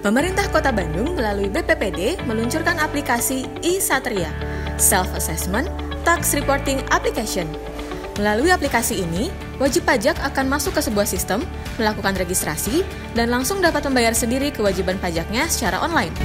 Pemerintah Kota Bandung melalui BPPD meluncurkan aplikasi e-Satria, Self Assessment Tax Reporting Application. Melalui aplikasi ini, wajib pajak akan masuk ke sebuah sistem, melakukan registrasi, dan langsung dapat membayar sendiri kewajiban pajaknya secara online.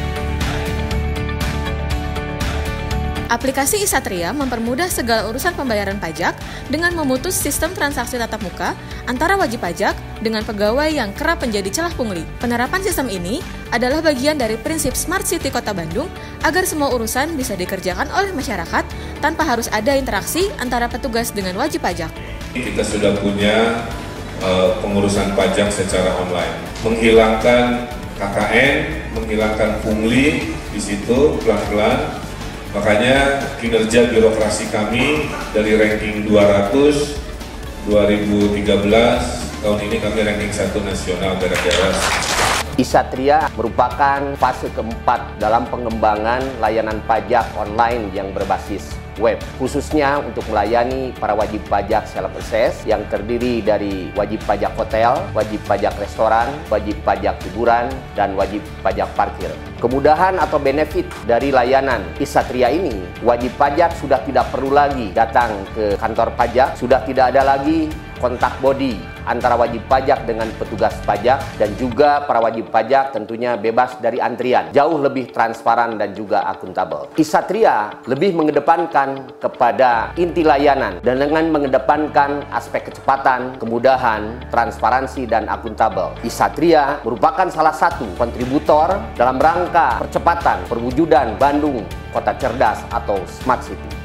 Aplikasi Isatria mempermudah segala urusan pembayaran pajak dengan memutus sistem transaksi tatap muka antara wajib pajak dengan pegawai yang kerap menjadi celah pungli. Penerapan sistem ini adalah bagian dari prinsip Smart City Kota Bandung agar semua urusan bisa dikerjakan oleh masyarakat tanpa harus ada interaksi antara petugas dengan wajib pajak. Kita sudah punya uh, pengurusan pajak secara online, menghilangkan KKN, menghilangkan pungli di situ pelan-pelan Makanya kinerja birokrasi kami dari ranking 200 2013 tahun ini kami ranking satu nasional beres-beres. Isatria merupakan fase keempat dalam pengembangan layanan pajak online yang berbasis web khususnya untuk melayani para wajib pajak self assess yang terdiri dari wajib pajak hotel, wajib pajak restoran, wajib pajak hiburan, dan wajib pajak parkir. Kemudahan atau benefit dari layanan Isatria ini, wajib pajak sudah tidak perlu lagi datang ke kantor pajak, sudah tidak ada lagi kontak body antara wajib pajak dengan petugas pajak dan juga para wajib pajak tentunya bebas dari antrian. Jauh lebih transparan dan juga akuntabel. Isatria lebih mengedepankan kepada inti layanan dan dengan mengedepankan aspek kecepatan, kemudahan, transparansi dan akuntabel. Isatria merupakan salah satu kontributor dalam rangka percepatan perwujudan Bandung kota cerdas atau smart city.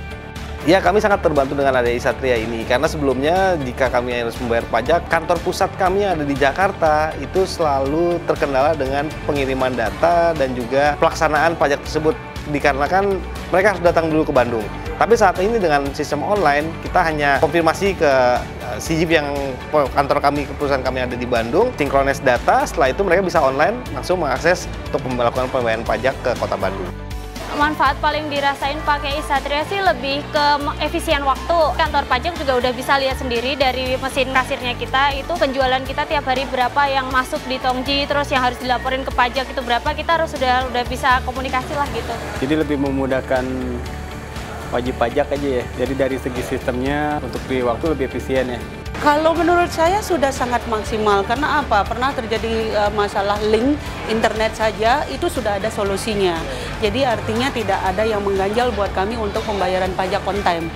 Ya kami sangat terbantu dengan adanya Isatria ini. Karena sebelumnya jika kami harus membayar pajak kantor pusat kami yang ada di Jakarta itu selalu terkendala dengan pengiriman data dan juga pelaksanaan pajak tersebut. Dikarenakan mereka harus datang dulu ke Bandung. Tapi saat ini dengan sistem online kita hanya konfirmasi ke eh, CGP yang kantor kami, perusahaan kami ada di Bandung, sinkronis data, setelah itu mereka bisa online langsung mengakses untuk melakukan pembayaran pajak ke kota Bandung manfaat paling dirasain pakai Isatria sih lebih ke efisien waktu. Kantor pajak juga udah bisa lihat sendiri dari mesin kasirnya kita itu penjualan kita tiap hari berapa yang masuk di Tongji terus yang harus dilaporin ke pajak itu berapa kita harus sudah udah bisa komunikasi lah gitu. Jadi lebih memudahkan wajib pajak aja ya. Jadi dari segi sistemnya untuk di waktu lebih efisien ya. Kalau menurut saya sudah sangat maksimal karena apa? Pernah terjadi uh, masalah link internet saja itu sudah ada solusinya. Jadi artinya tidak ada yang mengganjal buat kami untuk pembayaran pajak on time.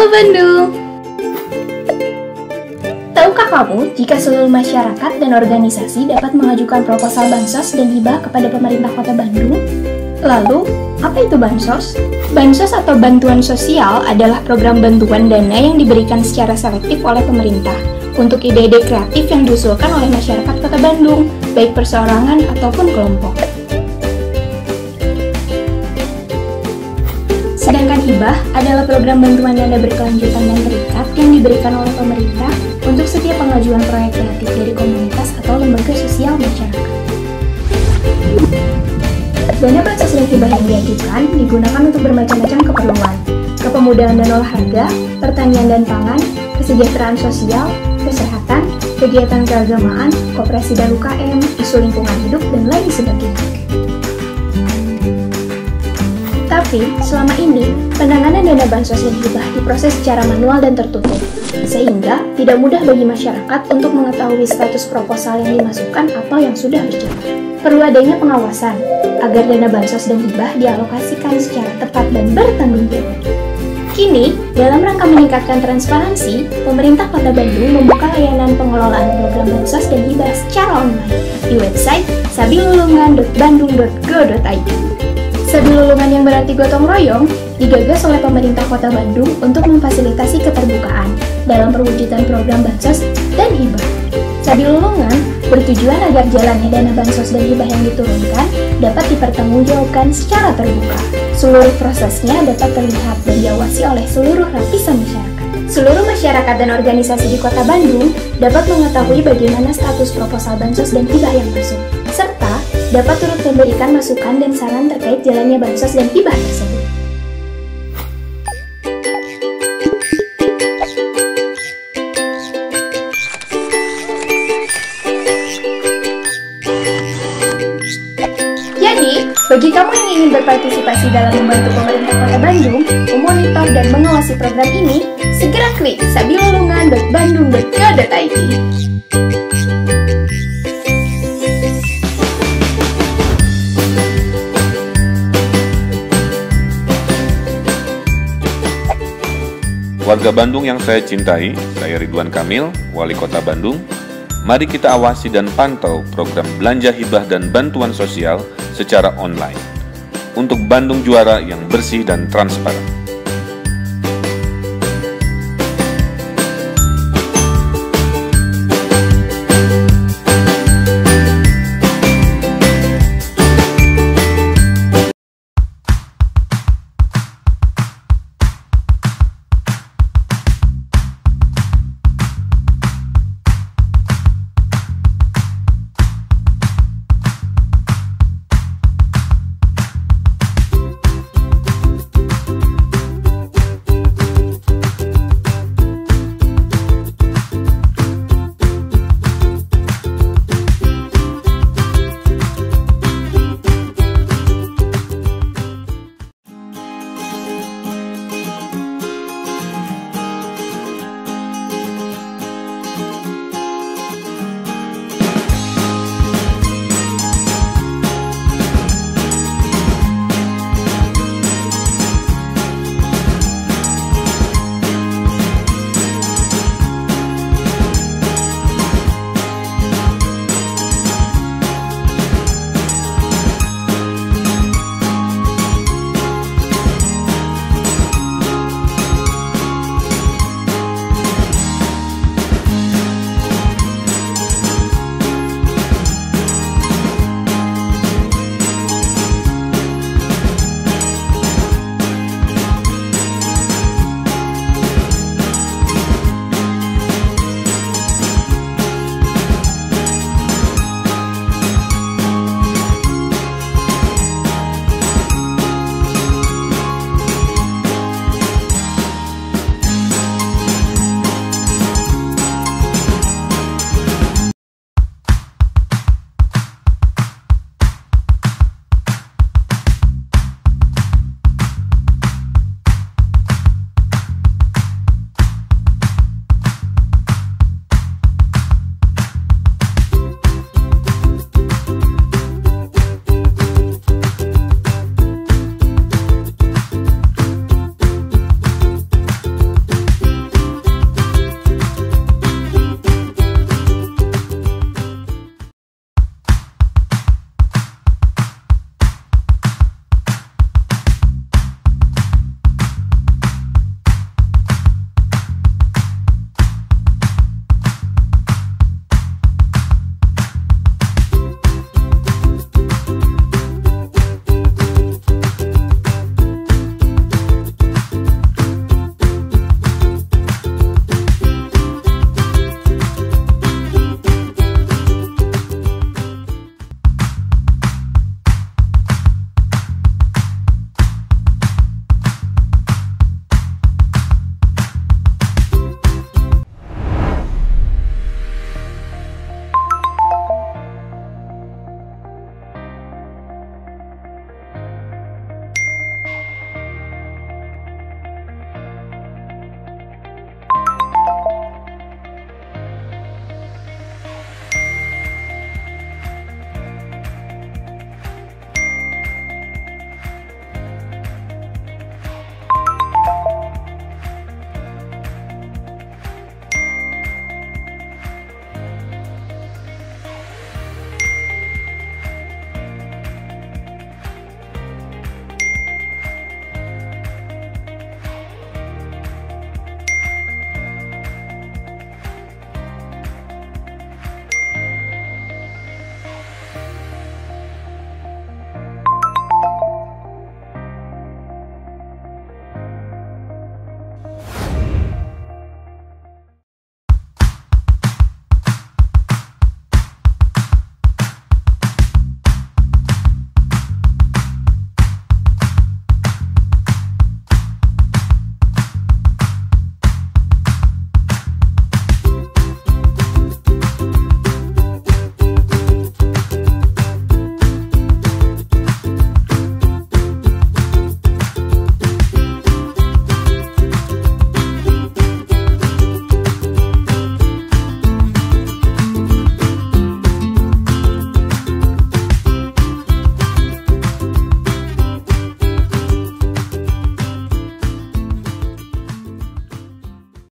Halo Bandung! Tahukah kamu jika seluruh masyarakat dan organisasi dapat mengajukan proposal bansos dan hibah kepada pemerintah kota Bandung? Lalu, apa itu bansos? Bansos atau bantuan sosial adalah program bantuan dana yang diberikan secara selektif oleh pemerintah untuk ide-ide kreatif yang diusulkan oleh masyarakat kota Bandung, baik perseorangan ataupun kelompok. Sedangkan hibah adalah program bantuan dana berkelanjutan dan terikat yang diberikan oleh pemerintah untuk setiap pengajuan proyek kreatif dari komunitas atau lembaga sosial masyarakat. Dana bansos dan hibah yang diajukan digunakan untuk bermacam-macam keperluan, kepemudaan dan olahraga, pertanian dan pangan, kesejahteraan sosial, kesehatan, kegiatan keagamaan, koperasi dan UKM, isu lingkungan hidup, dan lain sebagainya. Tapi, selama ini, penanganan dana bansos hibah diproses secara manual dan tertutup, sehingga tidak mudah bagi masyarakat untuk mengetahui status proposal yang dimasukkan atau yang sudah berjalan. Perlu adanya pengawasan, agar dana bansos dan hibah dialokasikan secara tepat dan bertanggung jawab. Kini, dalam rangka meningkatkan transparansi, pemerintah Kota Bandung membuka layanan pengelolaan program bansos dan hibah secara online di website sabilulungan.bandung.go.id. Sabilulungan yang berarti gotong royong digagas oleh pemerintah Kota Bandung untuk memfasilitasi keterbukaan dalam perwujudan program bansos dan hibah. Sabilulungan bertujuan agar jalannya dana bansos dan hibah yang diturunkan dapat dipertanggungjawabkan secara terbuka. Seluruh prosesnya dapat terlihat dan diawasi oleh seluruh lapisan masyarakat. Seluruh masyarakat dan organisasi di Kota Bandung dapat mengetahui bagaimana status proposal bansos dan hibah yang masuk, dapat turut memberikan masukan dan saran terkait jalannya bansos dan hibah tersebut. Jadi, bagi kamu yang ingin berpartisipasi dalam membantu pemerintah Kota Bandung memonitor dan mengawasi program ini, segera klik sabilulungan.bandung.go.id. Warga Bandung yang saya cintai, saya Ridwan Kamil, Wali Kota Bandung. Mari kita awasi dan pantau program belanja hibah dan bantuan sosial secara online untuk Bandung juara yang bersih dan transparan.